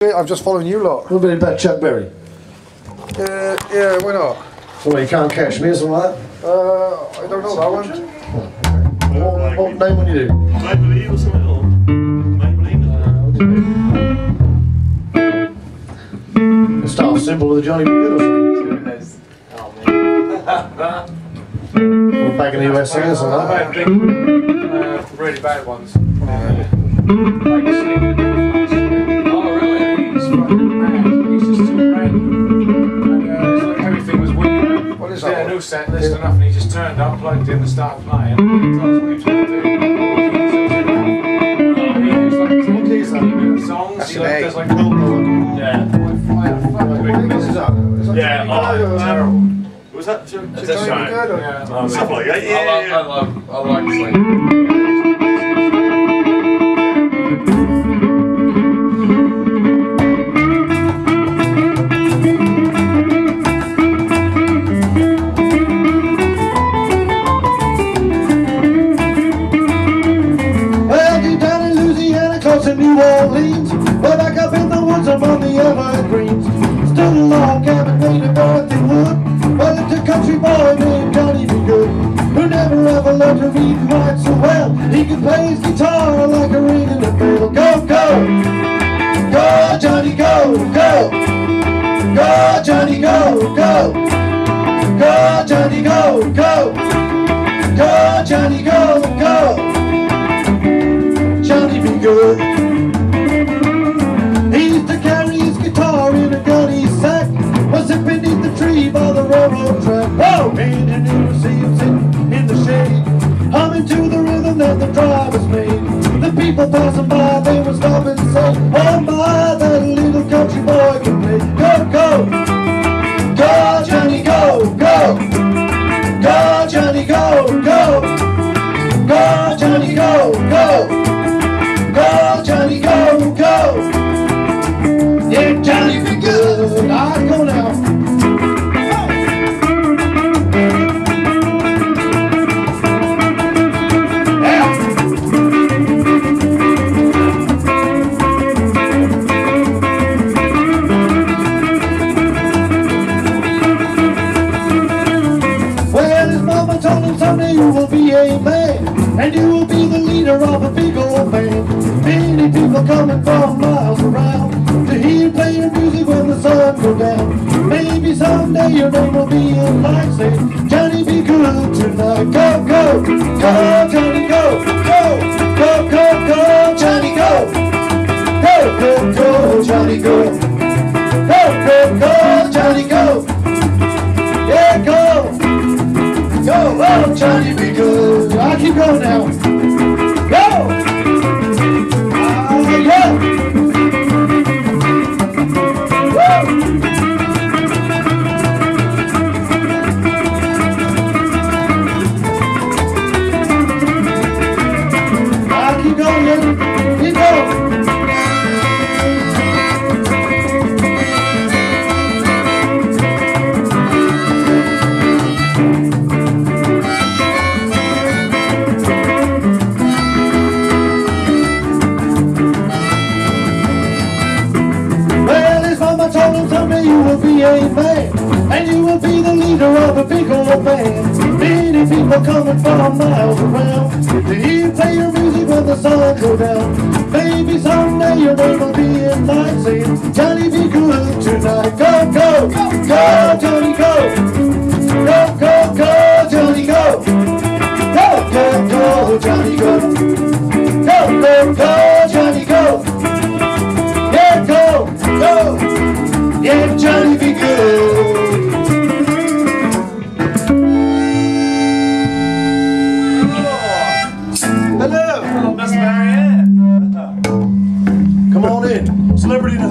I'm just following you lot. What about about Chuck Berry? Uh, yeah, why not? Well, you can't catch me or something like that? Uh, I don't know that one. What, what name will you do? Maybelline or something? Or Maybelline? The staff symbol with a Johnny B. Goode or something? Or back in the USA or something like that? uh, really bad ones. Like sleeping Oh, really? He's fucking mad. He's just too random. And uh, it's like everything was weird. What is Yeah, that no one? set list or nothing. He just turned up, plugged in, and started playing. He what he was going to do. He was like, keys that? he knew songs. He an like, A. does like, Yeah. like fire, fuck. What is that? Is that Yeah, oh, Terrible. Was that Joe? Is That's Johnny. Good or- Yeah. Stuff like that, I yeah, love, yeah. I love, I like sleep. He could play his guitar like a ring in the bell. Go, go, go, Johnny, go, go, go, Johnny, go, go, go, Johnny, go, go, go, Johnny, go, go. Johnny be good. The people passing and you will be the leader of a big old band. Many people coming from miles around to hear you play your music when the sun goes down. Maybe someday your name will be in lights. Say, Johnny, be good tonight. Go, go, go, Johnny, go, go, go, go, go, Johnny, go, now. And you will be the leader of a big old band. Many people coming from miles around to hear you play your music when the sun goes down. Maybe someday your name will be Celebrity in